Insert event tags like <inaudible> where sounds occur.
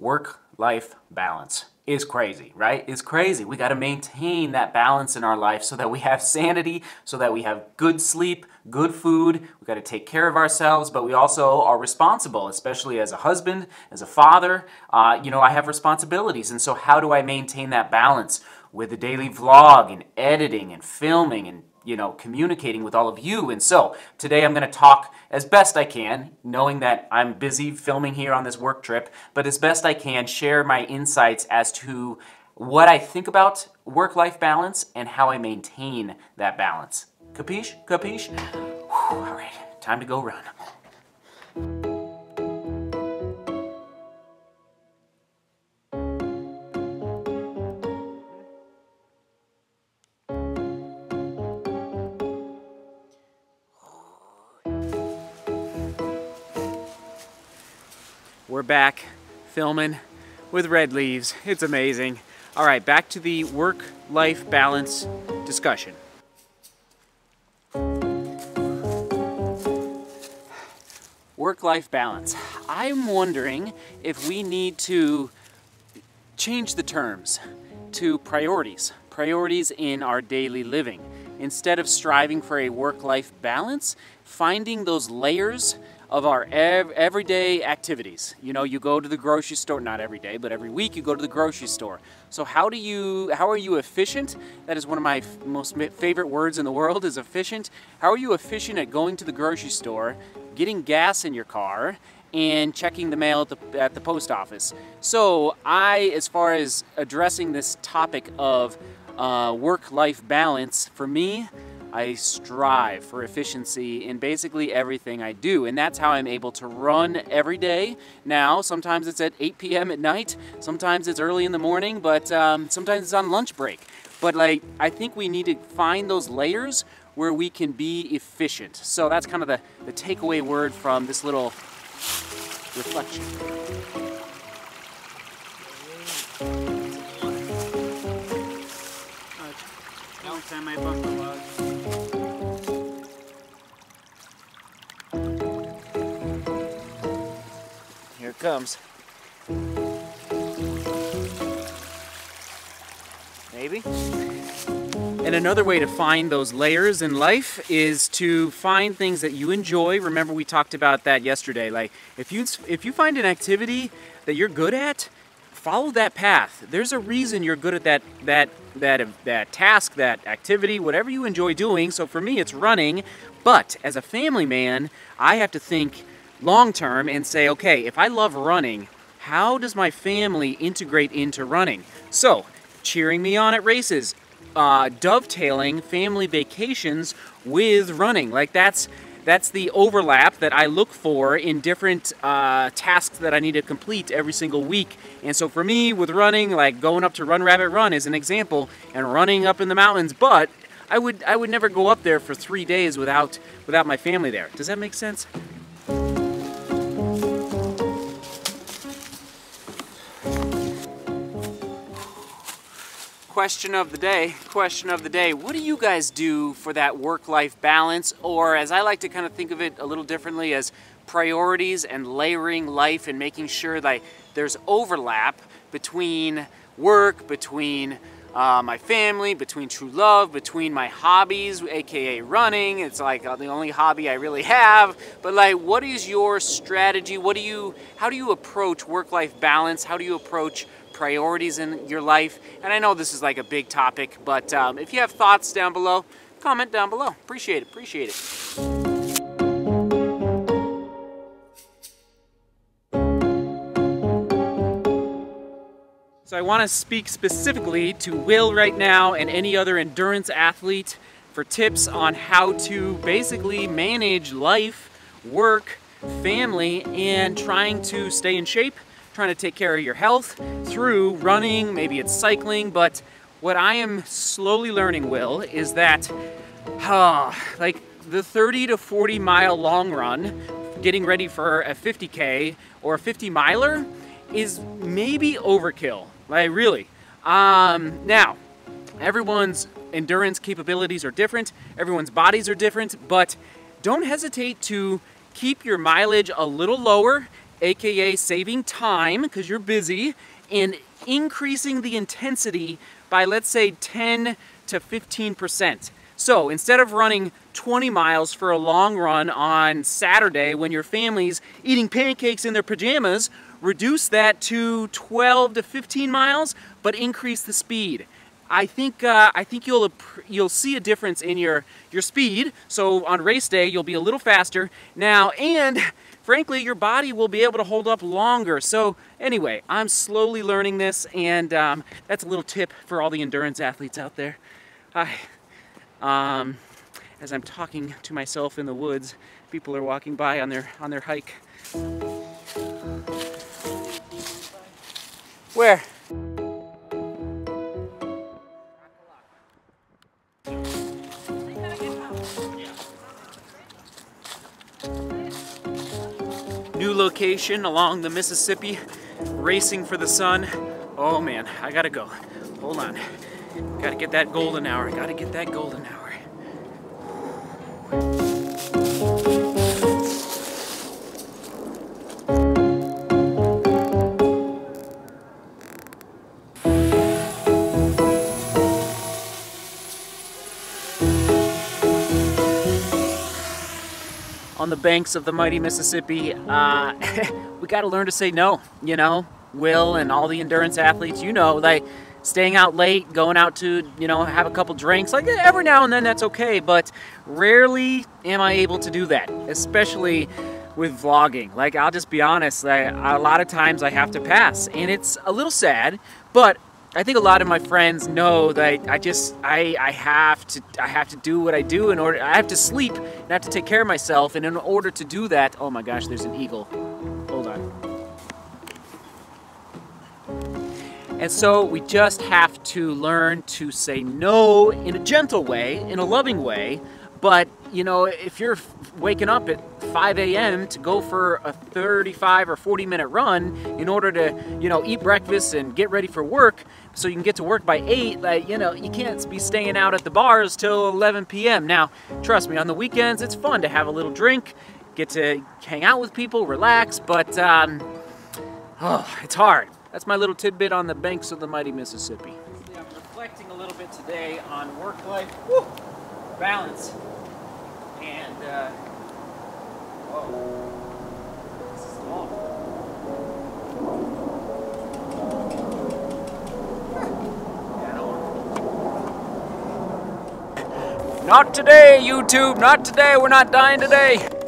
work-life balance is crazy, right? It's crazy. We got to maintain that balance in our life so that we have sanity, so that we have good sleep, good food. We got to take care of ourselves, but we also are responsible, especially as a husband, as a father. Uh, you know, I have responsibilities, and so how do I maintain that balance with the daily vlog and editing and filming and you know, communicating with all of you. And so today I'm going to talk as best I can, knowing that I'm busy filming here on this work trip, but as best I can, share my insights as to what I think about work-life balance and how I maintain that balance. Capiche? Capiche? Whew, all right, time to go run. We're back filming with red leaves. It's amazing. All right, back to the work-life balance discussion. Work-life balance. I'm wondering if we need to change the terms to priorities. Priorities in our daily living. Instead of striving for a work-life balance, finding those layers of our ev everyday activities. You know, you go to the grocery store, not every day, but every week you go to the grocery store. So how do you, how are you efficient? That is one of my most favorite words in the world is efficient. How are you efficient at going to the grocery store, getting gas in your car, and checking the mail at the, at the post office. So I, as far as addressing this topic of uh, work-life balance, for me, I strive for efficiency in basically everything I do. And that's how I'm able to run every day. Now, sometimes it's at 8 p.m. at night, sometimes it's early in the morning, but um, sometimes it's on lunch break. But like, I think we need to find those layers where we can be efficient. So that's kind of the, the takeaway word from this little reflection. time I bump the log. Comes. Maybe. And another way to find those layers in life is to find things that you enjoy. Remember we talked about that yesterday. Like if you if you find an activity that you're good at, follow that path. There's a reason you're good at that that that that task, that activity, whatever you enjoy doing. So for me it's running, but as a family man, I have to think long term and say, okay, if I love running, how does my family integrate into running? So, cheering me on at races, uh, dovetailing family vacations with running. Like that's that's the overlap that I look for in different uh, tasks that I need to complete every single week. And so for me, with running, like going up to Run Rabbit Run is an example, and running up in the mountains. But I would I would never go up there for three days without without my family there. Does that make sense? Question of the day, question of the day. What do you guys do for that work-life balance? Or as I like to kind of think of it a little differently as priorities and layering life and making sure that there's overlap between work, between uh, my family, between true love, between my hobbies, aka running. It's like uh, the only hobby I really have. But like, what is your strategy? What do you, how do you approach work-life balance? How do you approach priorities in your life. And I know this is like a big topic, but um, if you have thoughts down below, comment down below. Appreciate it, appreciate it. So I want to speak specifically to Will right now and any other endurance athlete for tips on how to basically manage life, work, family, and trying to stay in shape trying to take care of your health through running, maybe it's cycling, but what I am slowly learning, Will, is that uh, like the 30 to 40 mile long run, getting ready for a 50K or a 50 miler is maybe overkill, like really. Um, now, everyone's endurance capabilities are different, everyone's bodies are different, but don't hesitate to keep your mileage a little lower aka saving time because you're busy, and increasing the intensity by let's say 10 to 15%. So instead of running 20 miles for a long run on Saturday when your family's eating pancakes in their pajamas, reduce that to 12 to 15 miles, but increase the speed. I think uh, I think you'll you'll see a difference in your your speed. So on race day, you'll be a little faster now, and frankly, your body will be able to hold up longer. So anyway, I'm slowly learning this, and um, that's a little tip for all the endurance athletes out there. I, um, as I'm talking to myself in the woods, people are walking by on their on their hike. Where? New location along the Mississippi, racing for the sun. Oh man, I gotta go. Hold on. Gotta get that golden hour. Gotta get that golden hour. The banks of the mighty Mississippi, uh, <laughs> we got to learn to say no. You know, Will and all the endurance athletes, you know, like staying out late, going out to, you know, have a couple drinks. Like every now and then that's okay, but rarely am I able to do that, especially with vlogging. Like I'll just be honest, a lot of times I have to pass, and it's a little sad, but I think a lot of my friends know that I just I I have to I have to do what I do in order I have to sleep and I have to take care of myself. And in order to do that oh my gosh there's an eagle. Hold on. And so we just have to learn to say no in a gentle way in a loving way but you know if you're waking up at 5 a.m. to go for a 35 or 40 minute run in order to, you know, eat breakfast and get ready for work so you can get to work by 8, like, you know, you can't be staying out at the bars till 11 p.m. Now, trust me, on the weekends it's fun to have a little drink, get to hang out with people, relax, but, um, oh, it's hard. That's my little tidbit on the banks of the mighty Mississippi. I'm reflecting a little bit today on work-life balance. And, uh, not today, YouTube. Not today. We're not dying today.